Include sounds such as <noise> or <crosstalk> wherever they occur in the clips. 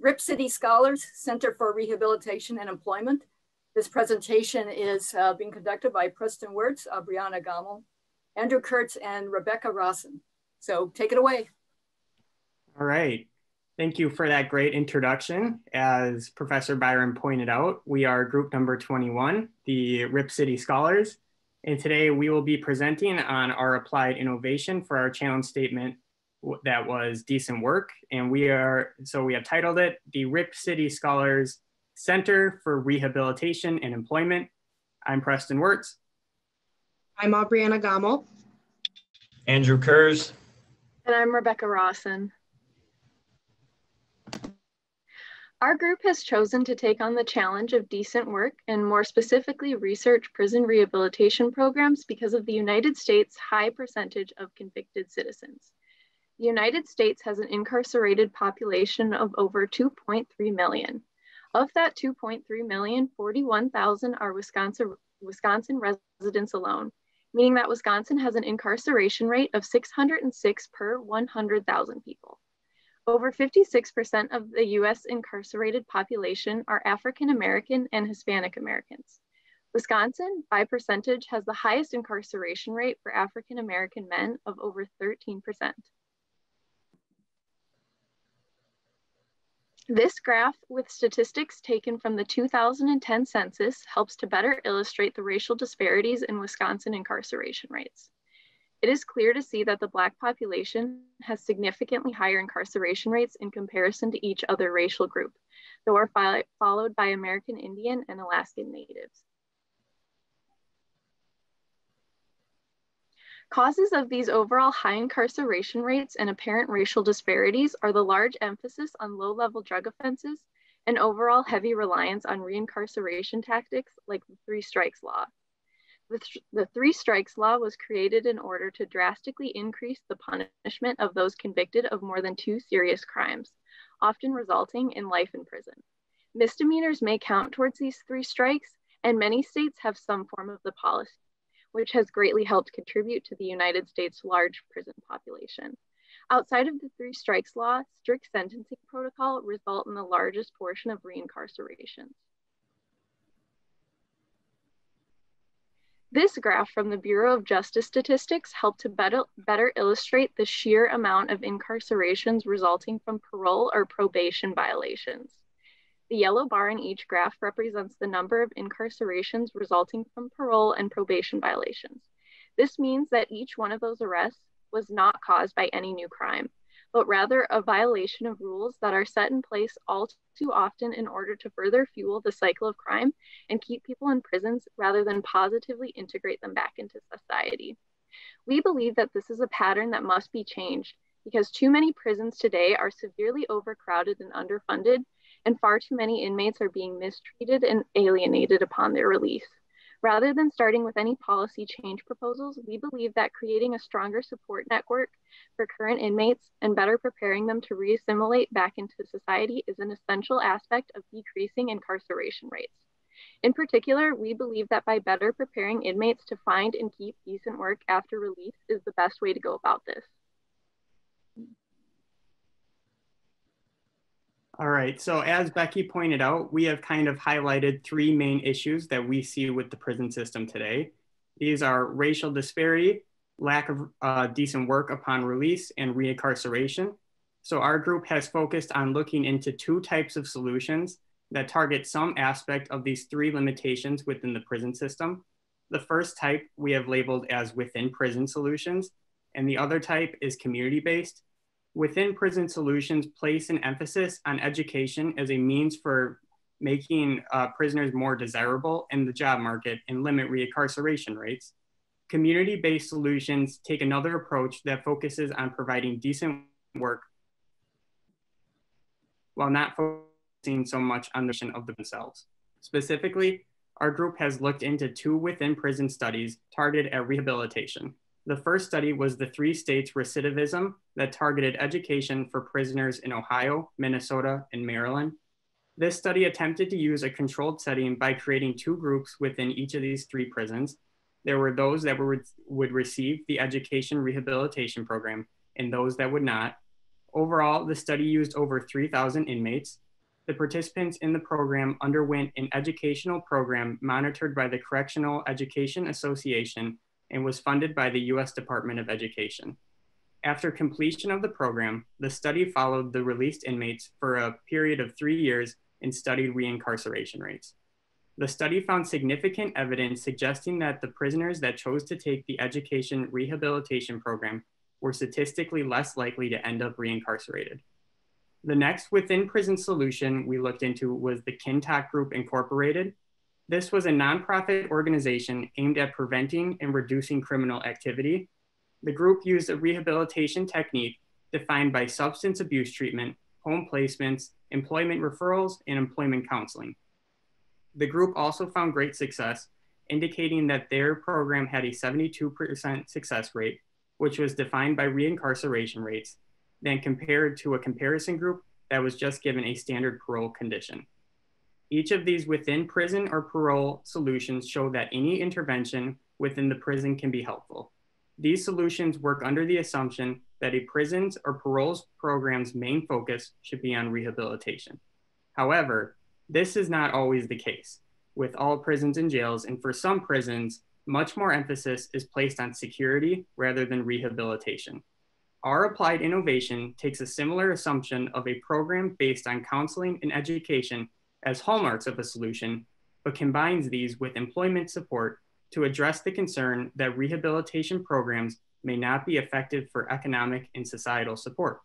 Rip City Scholars Center for Rehabilitation and Employment. This presentation is uh, being conducted by Preston Wirtz, uh, Brianna Gommel, Andrew Kurtz, and Rebecca Rawson. So take it away. All right. Thank you for that great introduction. As Professor Byron pointed out, we are group number 21, the Rip City Scholars. And today we will be presenting on our applied innovation for our challenge statement that was decent work. And we are, so we have titled it the Rip City Scholars Center for Rehabilitation and Employment. I'm Preston Wirtz. I'm Aubriana Gommel. Andrew Kurz. And I'm Rebecca Rawson. Our group has chosen to take on the challenge of decent work and more specifically research prison rehabilitation programs because of the United States' high percentage of convicted citizens. The United States has an incarcerated population of over 2.3 million. Of that 2.3 million, 41,000 are Wisconsin, Wisconsin residents alone, meaning that Wisconsin has an incarceration rate of 606 per 100,000 people. Over 56% of the US incarcerated population are African American and Hispanic Americans. Wisconsin, by percentage, has the highest incarceration rate for African American men of over 13%. This graph with statistics taken from the 2010 census helps to better illustrate the racial disparities in Wisconsin incarceration rates. It is clear to see that the Black population has significantly higher incarceration rates in comparison to each other racial group, though are fo followed by American Indian and Alaskan Natives. Causes of these overall high incarceration rates and apparent racial disparities are the large emphasis on low-level drug offenses and overall heavy reliance on reincarceration tactics like the three strikes law. The, th the three strikes law was created in order to drastically increase the punishment of those convicted of more than two serious crimes, often resulting in life in prison. Misdemeanors may count towards these three strikes, and many states have some form of the policy, which has greatly helped contribute to the United States' large prison population. Outside of the three strikes law, strict sentencing protocol result in the largest portion of reincarcerations. This graph from the Bureau of Justice Statistics helped to better, better illustrate the sheer amount of incarcerations resulting from parole or probation violations. The yellow bar in each graph represents the number of incarcerations resulting from parole and probation violations. This means that each one of those arrests was not caused by any new crime but rather a violation of rules that are set in place all too often in order to further fuel the cycle of crime and keep people in prisons rather than positively integrate them back into society. We believe that this is a pattern that must be changed because too many prisons today are severely overcrowded and underfunded, and far too many inmates are being mistreated and alienated upon their release. Rather than starting with any policy change proposals, we believe that creating a stronger support network for current inmates and better preparing them to reassimilate back into society is an essential aspect of decreasing incarceration rates. In particular, we believe that by better preparing inmates to find and keep decent work after release is the best way to go about this. All right, so as Becky pointed out, we have kind of highlighted three main issues that we see with the prison system today. These are racial disparity, lack of uh, decent work upon release, and reincarceration. So our group has focused on looking into two types of solutions that target some aspect of these three limitations within the prison system. The first type we have labeled as within prison solutions, and the other type is community-based, within prison solutions place an emphasis on education as a means for making uh, prisoners more desirable in the job market and limit reincarceration rates. Community-based solutions take another approach that focuses on providing decent work while not focusing so much on the mission of themselves. Specifically, our group has looked into two within prison studies targeted at rehabilitation. The first study was the three states recidivism that targeted education for prisoners in Ohio, Minnesota, and Maryland. This study attempted to use a controlled setting by creating two groups within each of these three prisons. There were those that were, would receive the education rehabilitation program and those that would not. Overall, the study used over 3,000 inmates. The participants in the program underwent an educational program monitored by the Correctional Education Association and was funded by the US Department of Education. After completion of the program, the study followed the released inmates for a period of three years and studied reincarceration rates. The study found significant evidence suggesting that the prisoners that chose to take the education rehabilitation program were statistically less likely to end up reincarcerated. The next within prison solution we looked into was the Kintock Group Incorporated. This was a nonprofit organization aimed at preventing and reducing criminal activity. The group used a rehabilitation technique defined by substance abuse treatment, home placements, employment referrals, and employment counseling. The group also found great success, indicating that their program had a 72% success rate, which was defined by reincarceration rates, then compared to a comparison group that was just given a standard parole condition. Each of these within prison or parole solutions show that any intervention within the prison can be helpful. These solutions work under the assumption that a prison's or parole's program's main focus should be on rehabilitation. However, this is not always the case with all prisons and jails, and for some prisons, much more emphasis is placed on security rather than rehabilitation. Our applied innovation takes a similar assumption of a program based on counseling and education as hallmarks of a solution, but combines these with employment support to address the concern that rehabilitation programs may not be effective for economic and societal support.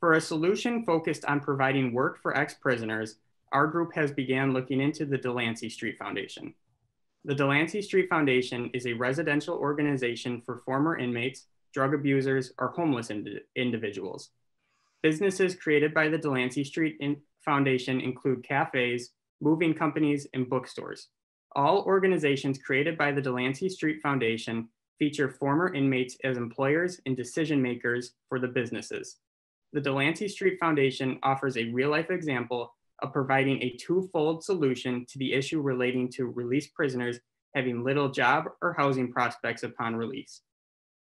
For a solution focused on providing work for ex-prisoners, our group has began looking into the Delancey Street Foundation. The Delancey Street Foundation is a residential organization for former inmates, drug abusers, or homeless ind individuals. Businesses created by the Delancey Street Foundation include cafes, moving companies, and bookstores. All organizations created by the Delancey Street Foundation feature former inmates as employers and decision makers for the businesses. The Delancey Street Foundation offers a real life example of providing a twofold solution to the issue relating to released prisoners having little job or housing prospects upon release.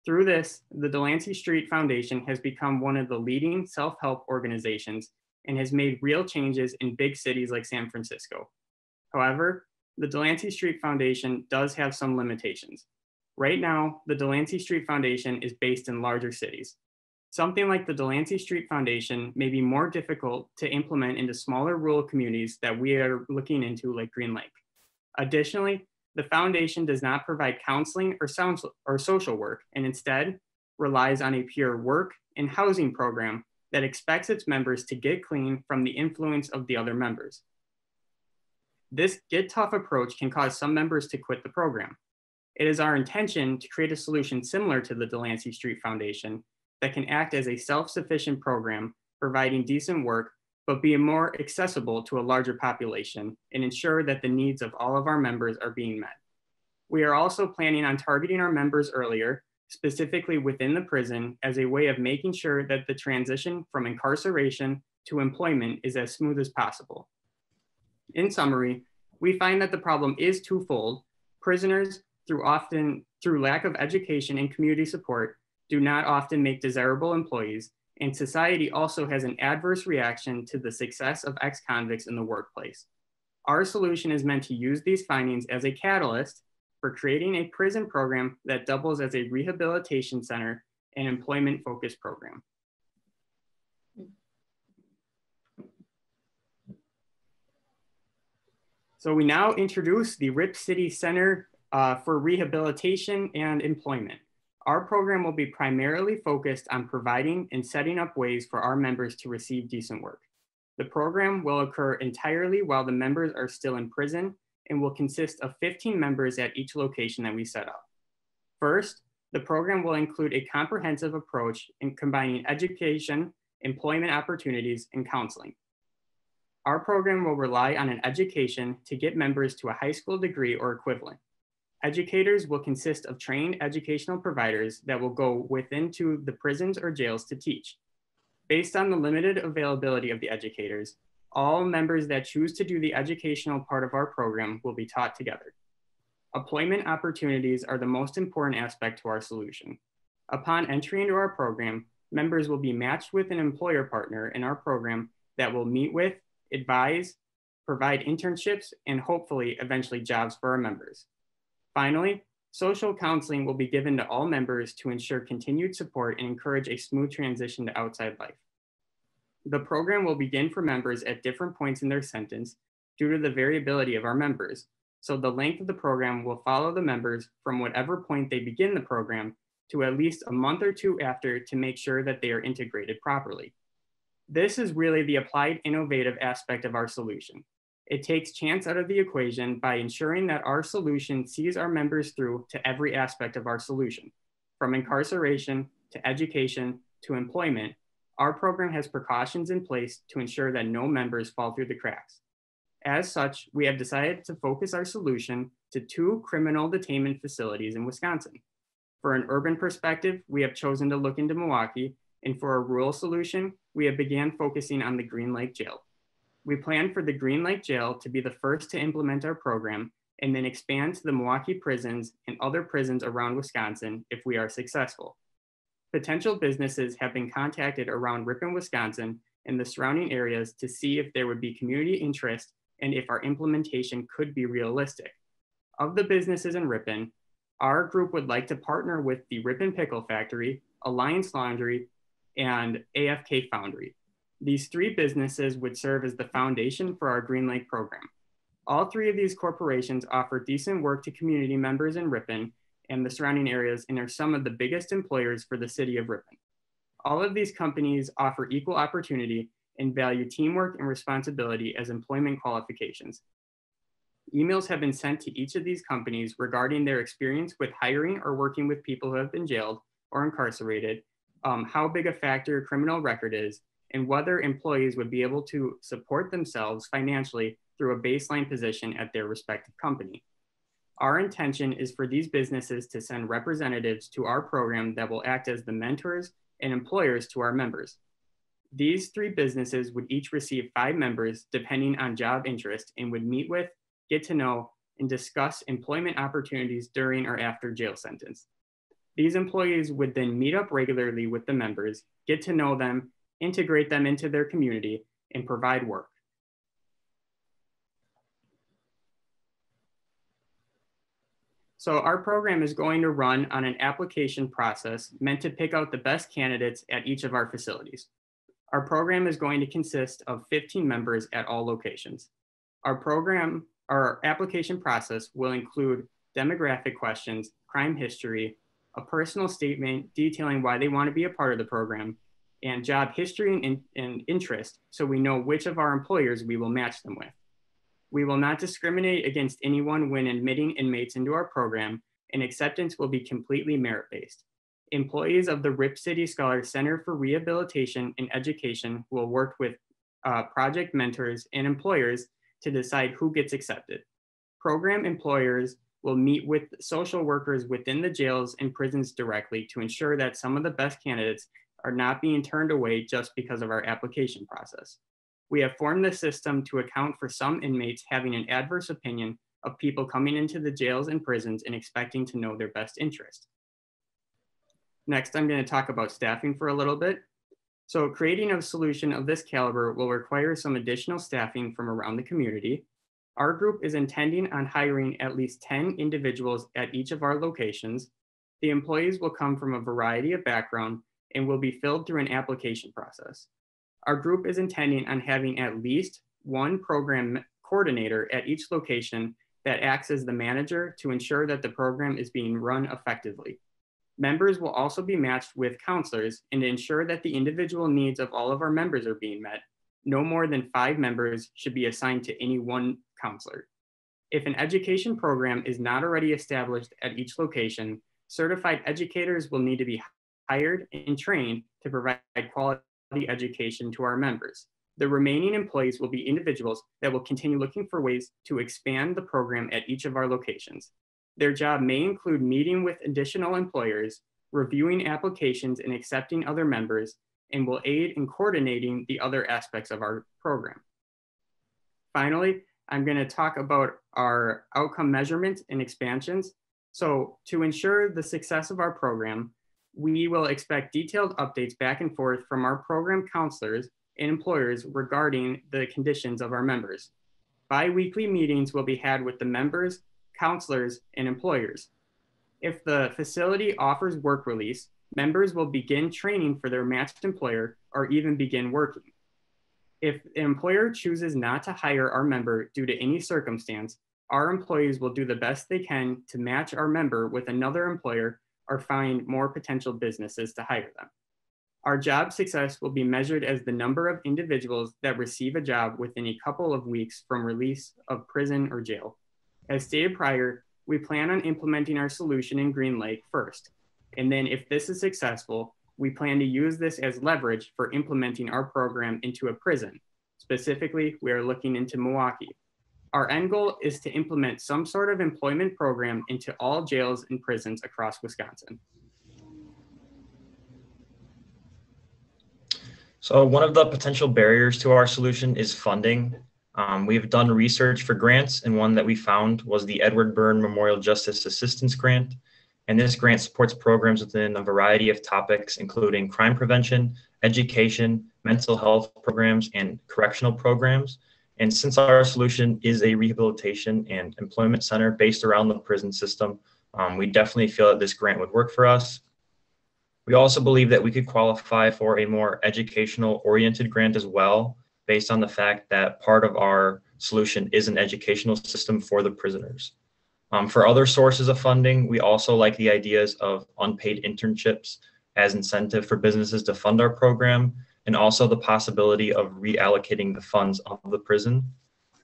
Through this, the Delancey Street Foundation has become one of the leading self-help organizations and has made real changes in big cities like San Francisco. However, the Delancey Street Foundation does have some limitations. Right now, the Delancey Street Foundation is based in larger cities. Something like the Delancey Street Foundation may be more difficult to implement into smaller rural communities that we are looking into like Green Lake. Additionally, the foundation does not provide counseling or, or social work and instead relies on a pure work and housing program that expects its members to get clean from the influence of the other members. This get tough approach can cause some members to quit the program. It is our intention to create a solution similar to the Delancey Street Foundation that can act as a self-sufficient program, providing decent work, but be more accessible to a larger population and ensure that the needs of all of our members are being met. We are also planning on targeting our members earlier, specifically within the prison, as a way of making sure that the transition from incarceration to employment is as smooth as possible. In summary, we find that the problem is twofold. Prisoners, through often through lack of education and community support, do not often make desirable employees, and society also has an adverse reaction to the success of ex-convicts in the workplace. Our solution is meant to use these findings as a catalyst for creating a prison program that doubles as a rehabilitation center and employment-focused program. So we now introduce the Rip City Center uh, for Rehabilitation and Employment. Our program will be primarily focused on providing and setting up ways for our members to receive decent work. The program will occur entirely while the members are still in prison and will consist of 15 members at each location that we set up. First, the program will include a comprehensive approach in combining education, employment opportunities, and counseling. Our program will rely on an education to get members to a high school degree or equivalent. Educators will consist of trained educational providers that will go within to the prisons or jails to teach. Based on the limited availability of the educators, all members that choose to do the educational part of our program will be taught together. Employment opportunities are the most important aspect to our solution. Upon entry into our program, members will be matched with an employer partner in our program that will meet with, advise, provide internships, and hopefully eventually jobs for our members. Finally, social counseling will be given to all members to ensure continued support and encourage a smooth transition to outside life. The program will begin for members at different points in their sentence due to the variability of our members. So the length of the program will follow the members from whatever point they begin the program to at least a month or two after to make sure that they are integrated properly. This is really the applied innovative aspect of our solution. It takes chance out of the equation by ensuring that our solution sees our members through to every aspect of our solution. From incarceration to education to employment, our program has precautions in place to ensure that no members fall through the cracks. As such, we have decided to focus our solution to two criminal detainment facilities in Wisconsin. For an urban perspective, we have chosen to look into Milwaukee, and for a rural solution, we have began focusing on the Green Lake Jail. We plan for the Green Lake Jail to be the first to implement our program and then expand to the Milwaukee prisons and other prisons around Wisconsin if we are successful. Potential businesses have been contacted around Ripon, Wisconsin and the surrounding areas to see if there would be community interest and if our implementation could be realistic. Of the businesses in Ripon, our group would like to partner with the Ripon Pickle Factory, Alliance Laundry, and AFK Foundry. These three businesses would serve as the foundation for our Green Lake program. All three of these corporations offer decent work to community members in Ripon and the surrounding areas and are some of the biggest employers for the city of Ripon. All of these companies offer equal opportunity and value teamwork and responsibility as employment qualifications. Emails have been sent to each of these companies regarding their experience with hiring or working with people who have been jailed or incarcerated, um, how big a factor criminal record is, and whether employees would be able to support themselves financially through a baseline position at their respective company. Our intention is for these businesses to send representatives to our program that will act as the mentors and employers to our members. These three businesses would each receive five members depending on job interest and would meet with, get to know, and discuss employment opportunities during or after jail sentence. These employees would then meet up regularly with the members, get to know them, integrate them into their community, and provide work. So our program is going to run on an application process meant to pick out the best candidates at each of our facilities. Our program is going to consist of 15 members at all locations. Our program, our application process will include demographic questions, crime history, a personal statement detailing why they want to be a part of the program, and job history and, and interest so we know which of our employers we will match them with. We will not discriminate against anyone when admitting inmates into our program, and acceptance will be completely merit-based. Employees of the Rip City Scholar Center for Rehabilitation and Education will work with uh, project mentors and employers to decide who gets accepted. Program employers will meet with social workers within the jails and prisons directly to ensure that some of the best candidates are not being turned away just because of our application process. We have formed the system to account for some inmates having an adverse opinion of people coming into the jails and prisons and expecting to know their best interest. Next, I'm going to talk about staffing for a little bit. So creating a solution of this caliber will require some additional staffing from around the community. Our group is intending on hiring at least 10 individuals at each of our locations. The employees will come from a variety of background and will be filled through an application process. Our group is intending on having at least one program coordinator at each location that acts as the manager to ensure that the program is being run effectively. Members will also be matched with counselors and ensure that the individual needs of all of our members are being met. No more than five members should be assigned to any one counselor. If an education program is not already established at each location, certified educators will need to be hired and trained to provide quality education to our members. The remaining employees will be individuals that will continue looking for ways to expand the program at each of our locations. Their job may include meeting with additional employers, reviewing applications and accepting other members, and will aid in coordinating the other aspects of our program. Finally, I'm going to talk about our outcome measurements and expansions. So to ensure the success of our program, we will expect detailed updates back and forth from our program counselors and employers regarding the conditions of our members. Bi-weekly meetings will be had with the members, counselors, and employers. If the facility offers work release, members will begin training for their matched employer or even begin working. If an employer chooses not to hire our member due to any circumstance, our employees will do the best they can to match our member with another employer or find more potential businesses to hire them. Our job success will be measured as the number of individuals that receive a job within a couple of weeks from release of prison or jail. As stated prior, we plan on implementing our solution in Green Lake first. And then if this is successful, we plan to use this as leverage for implementing our program into a prison. Specifically, we are looking into Milwaukee. Our end goal is to implement some sort of employment program into all jails and prisons across Wisconsin. So one of the potential barriers to our solution is funding. Um, we've done research for grants, and one that we found was the Edward Byrne Memorial Justice Assistance Grant. And this grant supports programs within a variety of topics, including crime prevention, education, mental health programs, and correctional programs. And since our solution is a rehabilitation and employment center based around the prison system, um, we definitely feel that this grant would work for us. We also believe that we could qualify for a more educational oriented grant as well, based on the fact that part of our solution is an educational system for the prisoners. Um, for other sources of funding, we also like the ideas of unpaid internships as incentive for businesses to fund our program, and also the possibility of reallocating the funds of the prison.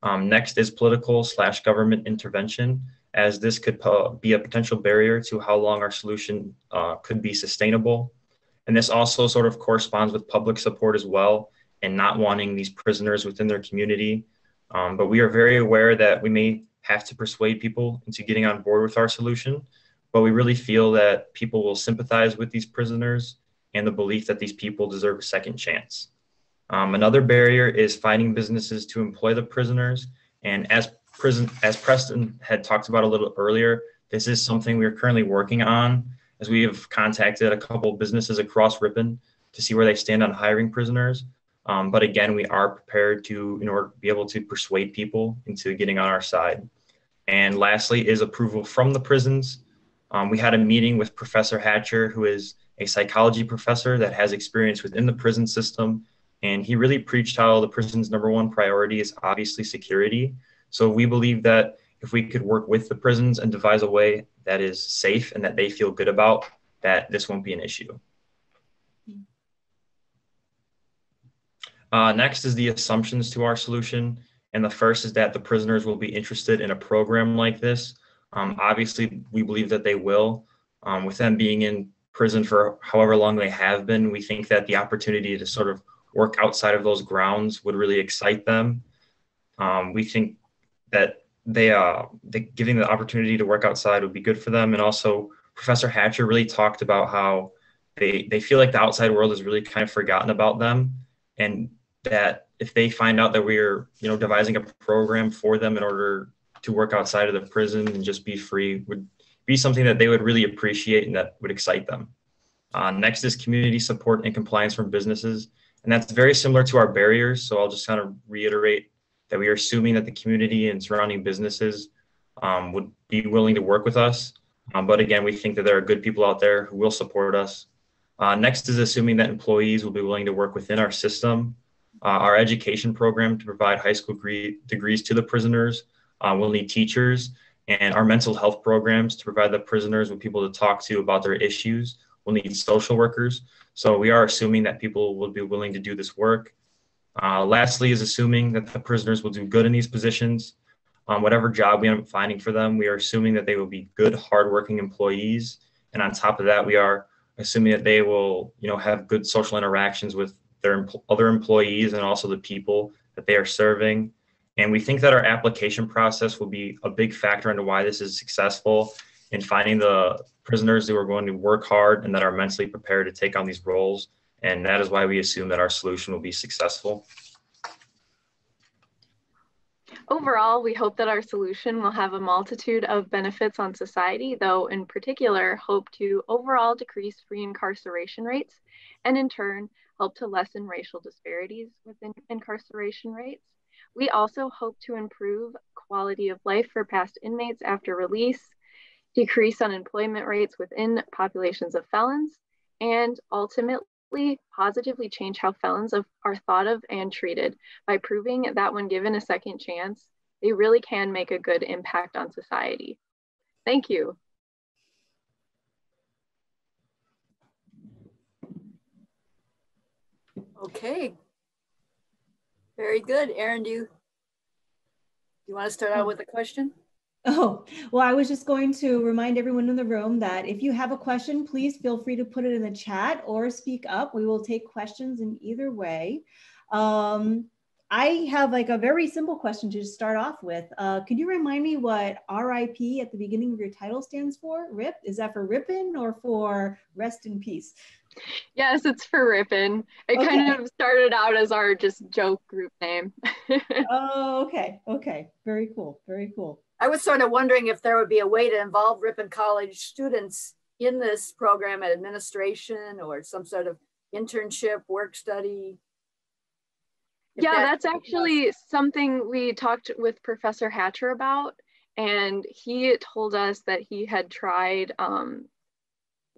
Um, next is political slash government intervention, as this could be a potential barrier to how long our solution uh, could be sustainable. And this also sort of corresponds with public support as well, and not wanting these prisoners within their community. Um, but we are very aware that we may have to persuade people into getting on board with our solution. But we really feel that people will sympathize with these prisoners and the belief that these people deserve a second chance. Um, another barrier is finding businesses to employ the prisoners. And as prison, as Preston had talked about a little earlier, this is something we are currently working on as we have contacted a couple businesses across Ripon to see where they stand on hiring prisoners. Um, but again, we are prepared to, in order to be able to persuade people into getting on our side. And lastly is approval from the prisons. Um, we had a meeting with Professor Hatcher, who is a psychology professor that has experience within the prison system. And he really preached how the prison's number one priority is obviously security. So we believe that if we could work with the prisons and devise a way that is safe and that they feel good about, that this won't be an issue. Uh, next is the assumptions to our solution. And the first is that the prisoners will be interested in a program like this. Um, obviously, we believe that they will. Um, with them being in prison for however long they have been, we think that the opportunity to sort of work outside of those grounds would really excite them. Um, we think that they, uh, they giving the opportunity to work outside would be good for them. And also, Professor Hatcher really talked about how they they feel like the outside world is really kind of forgotten about them, and that if they find out that we're you know devising a program for them in order to work outside of the prison and just be free would be something that they would really appreciate and that would excite them. Uh, next is community support and compliance from businesses. And that's very similar to our barriers. So I'll just kind of reiterate that we are assuming that the community and surrounding businesses um, would be willing to work with us. Um, but again, we think that there are good people out there who will support us. Uh, next is assuming that employees will be willing to work within our system uh, our education program to provide high school degree, degrees to the prisoners. Uh, we'll need teachers and our mental health programs to provide the prisoners with people to talk to about their issues. We'll need social workers. So we are assuming that people will be willing to do this work. Uh, lastly, is assuming that the prisoners will do good in these positions. Um, whatever job we end up finding for them, we are assuming that they will be good, hardworking employees. And on top of that, we are assuming that they will, you know, have good social interactions with their other employees and also the people that they are serving. And we think that our application process will be a big factor into why this is successful in finding the prisoners who are going to work hard and that are mentally prepared to take on these roles. And that is why we assume that our solution will be successful. Overall, we hope that our solution will have a multitude of benefits on society, though in particular hope to overall decrease reincarceration rates and in turn help to lessen racial disparities within incarceration rates. We also hope to improve quality of life for past inmates after release, decrease unemployment rates within populations of felons, and ultimately positively change how felons of, are thought of and treated by proving that when given a second chance, they really can make a good impact on society. Thank you. Okay. Very good. Erin, do you, you want to start out with a question? Oh, well, I was just going to remind everyone in the room that if you have a question, please feel free to put it in the chat or speak up. We will take questions in either way. Um, I have like a very simple question to start off with. Uh, could you remind me what RIP at the beginning of your title stands for? RIP? Is that for Ripon or for Rest in Peace? Yes, it's for Ripon. It okay. kind of started out as our just joke group name. <laughs> oh, okay. Okay. Very cool. Very cool. I was sort of wondering if there would be a way to involve Ripon College students in this program at administration or some sort of internship, work study. yeah, that that's actually something we talked with Professor Hatcher about. And he told us that he had tried um,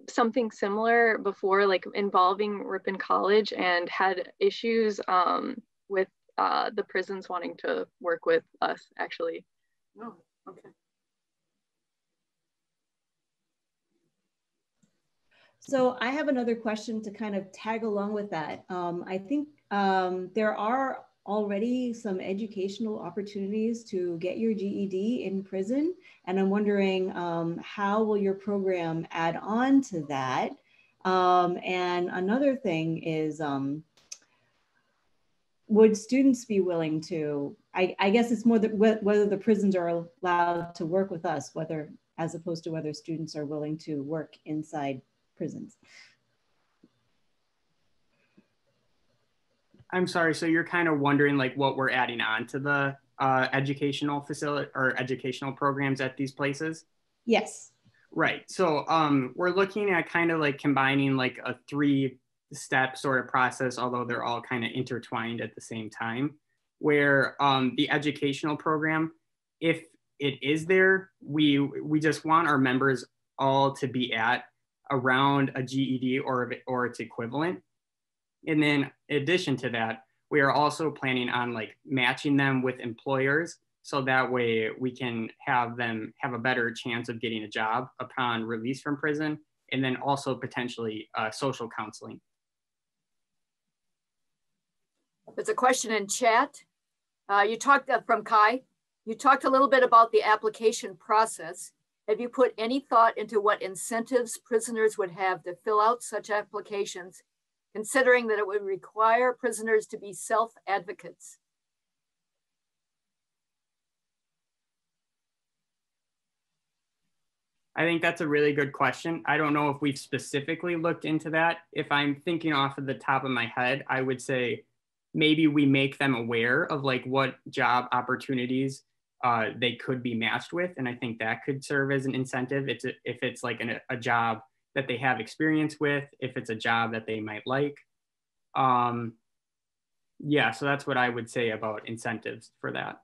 something similar before, like involving Ripon College, and had issues um, with uh, the prisons wanting to work with us, actually. Oh, okay. So I have another question to kind of tag along with that. Um, I think um, there are already some educational opportunities to get your GED in prison. And I'm wondering um, how will your program add on to that? Um, and another thing is, um, would students be willing to, I, I guess it's more whether the prisons are allowed to work with us, whether as opposed to whether students are willing to work inside prisons. I'm sorry. So you're kind of wondering like what we're adding on to the uh, educational facility or educational programs at these places? Yes. Right. So um, we're looking at kind of like combining like a three step sort of process, although they're all kind of intertwined at the same time, where um, the educational program, if it is there, we we just want our members all to be at around a GED or or its equivalent and then in addition to that, we are also planning on like matching them with employers so that way we can have them have a better chance of getting a job upon release from prison and then also potentially uh, social counseling. There's a question in chat. Uh, you talked uh, from Kai. You talked a little bit about the application process. Have you put any thought into what incentives prisoners would have to fill out such applications considering that it would require prisoners to be self-advocates. I think that's a really good question. I don't know if we've specifically looked into that. If I'm thinking off of the top of my head, I would say maybe we make them aware of like what job opportunities uh, they could be matched with. And I think that could serve as an incentive. It's a, if it's like an, a job that they have experience with, if it's a job that they might like. Um, yeah, so that's what I would say about incentives for that.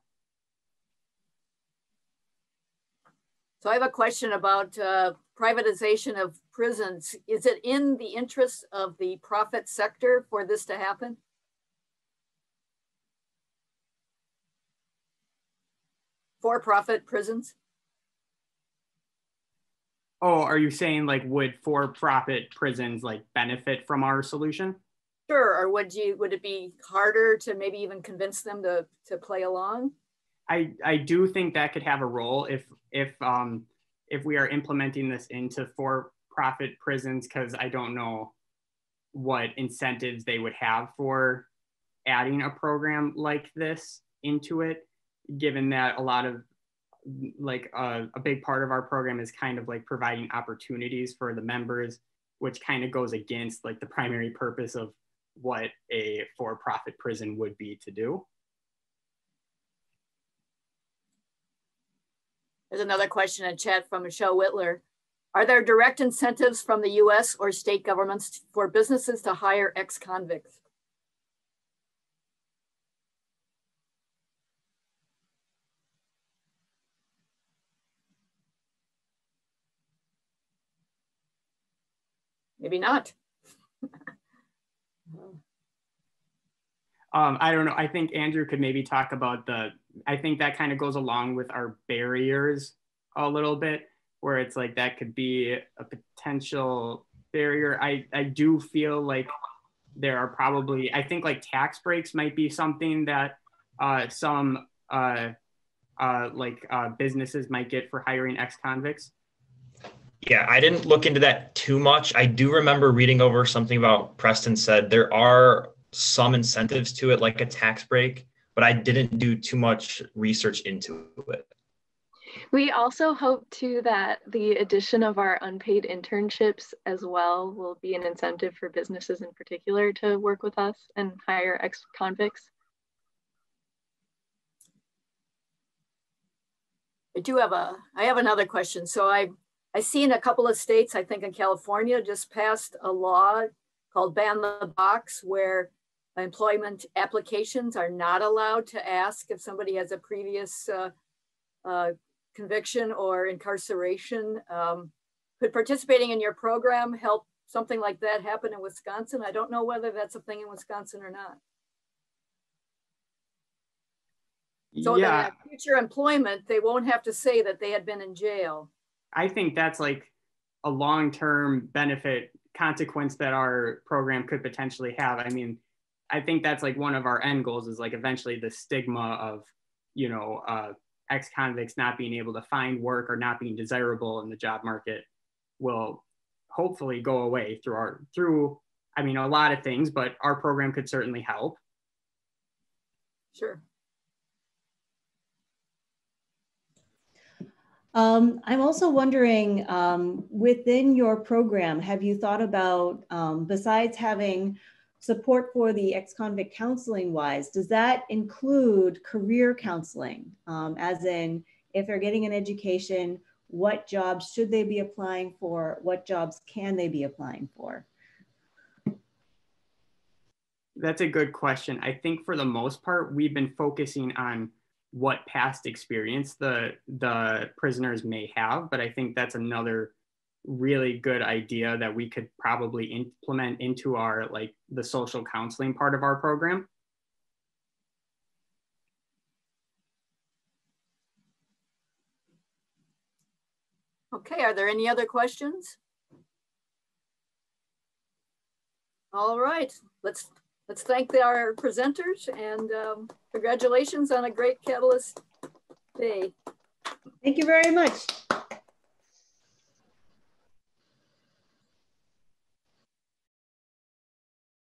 So I have a question about uh, privatization of prisons. Is it in the interest of the profit sector for this to happen? For-profit prisons? Oh, are you saying like would for-profit prisons like benefit from our solution? Sure. Or would you would it be harder to maybe even convince them to to play along? I I do think that could have a role if if um if we are implementing this into for-profit prisons because I don't know what incentives they would have for adding a program like this into it given that a lot of like uh, a big part of our program is kind of like providing opportunities for the members which kind of goes against like the primary purpose of what a for-profit prison would be to do There's another question in chat from Michelle Whitler. Are there direct incentives from the US or state governments for businesses to hire ex-convicts? Maybe not. <laughs> um, I don't know. I think Andrew could maybe talk about the, I think that kind of goes along with our barriers a little bit, where it's like that could be a potential barrier. I, I do feel like there are probably, I think like tax breaks might be something that uh, some uh, uh, like uh, businesses might get for hiring ex convicts. Yeah, I didn't look into that too much. I do remember reading over something about Preston said there are some incentives to it, like a tax break, but I didn't do too much research into it. We also hope too that the addition of our unpaid internships as well will be an incentive for businesses in particular to work with us and hire ex-convicts. I do have a, I have another question. So I I see in a couple of states, I think in California, just passed a law called Ban the Box, where employment applications are not allowed to ask if somebody has a previous uh, uh, conviction or incarceration. Um, could participating in your program help something like that happen in Wisconsin? I don't know whether that's a thing in Wisconsin or not. So yeah. that future employment, they won't have to say that they had been in jail. I think that's like a long term benefit consequence that our program could potentially have. I mean, I think that's like one of our end goals is like eventually the stigma of, you know, uh, ex convicts not being able to find work or not being desirable in the job market will hopefully go away through our, through, I mean, a lot of things, but our program could certainly help. Sure. Um, I'm also wondering, um, within your program, have you thought about, um, besides having support for the ex-convict counseling wise, does that include career counseling? Um, as in, if they're getting an education, what jobs should they be applying for? What jobs can they be applying for? That's a good question. I think for the most part, we've been focusing on what past experience the the prisoners may have but i think that's another really good idea that we could probably implement into our like the social counseling part of our program. Okay are there any other questions? All right let's let's thank our presenters and um, congratulations on a great Catalyst day. Thank you very much.